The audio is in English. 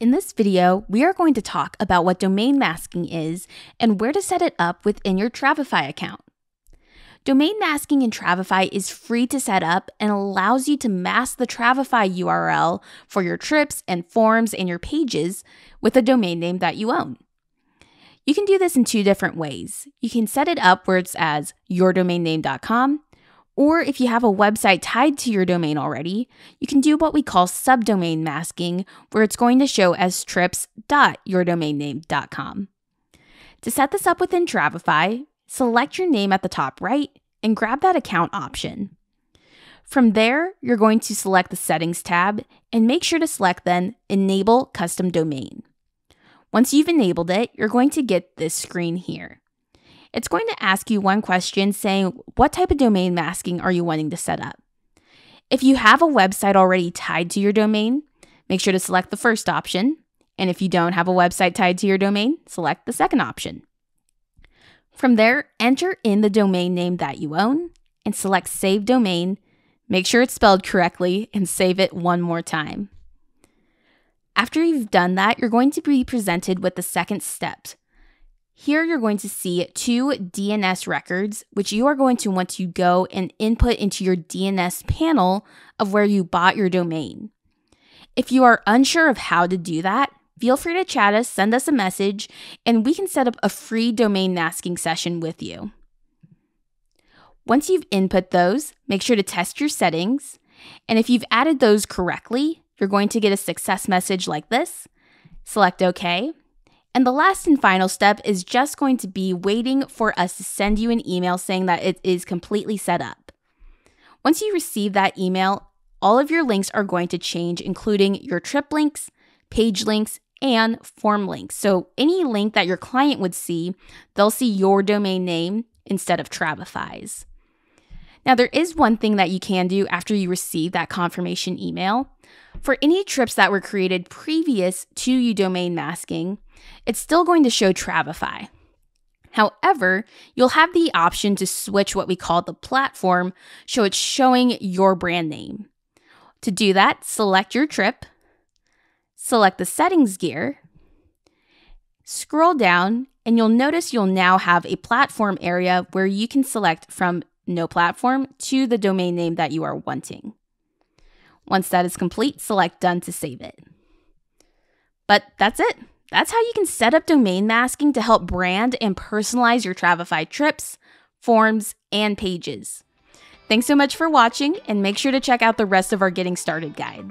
In this video, we are going to talk about what domain masking is and where to set it up within your Travefy account. Domain masking in Travefy is free to set up and allows you to mask the Travefy URL for your trips and forms and your pages with a domain name that you own. You can do this in two different ways. You can set it up where it's as yourdomainname.com, or if you have a website tied to your domain already, you can do what we call subdomain masking, where it's going to show as trips.yourdomainname.com. To set this up within Travefy, select your name at the top right and grab that account option. From there, you're going to select the Settings tab and make sure to select then Enable Custom Domain. Once you've enabled it, you're going to get this screen here. It's going to ask you one question saying, What type of domain masking are you wanting to set up? If you have a website already tied to your domain, make sure to select the first option. And if you don't have a website tied to your domain, select the second option. From there, enter in the domain name that you own and select Save Domain. Make sure it's spelled correctly and save it one more time. After you've done that, you're going to be presented with the second step. Here you're going to see two DNS records, which you are going to want to go and input into your DNS panel of where you bought your domain. If you are unsure of how to do that, feel free to chat us, send us a message, and we can set up a free domain masking session with you. Once you've input those, make sure to test your settings. And if you've added those correctly, you're going to get a success message like this. Select OK. And the last and final step is just going to be waiting for us to send you an email saying that it is completely set up. Once you receive that email, all of your links are going to change, including your trip links, page links, and form links. So any link that your client would see, they'll see your domain name instead of Travefy's. Now, there is one thing that you can do after you receive that confirmation email. For any trips that were created previous to you domain masking, it's still going to show Travefy. However, you'll have the option to switch what we call the platform so it's showing your brand name. To do that, select your trip, select the settings gear, scroll down, and you'll notice you'll now have a platform area where you can select from no platform to the domain name that you are wanting. Once that is complete, select done to save it. But that's it. That's how you can set up domain masking to help brand and personalize your Travefy trips, forms, and pages. Thanks so much for watching, and make sure to check out the rest of our Getting Started guide.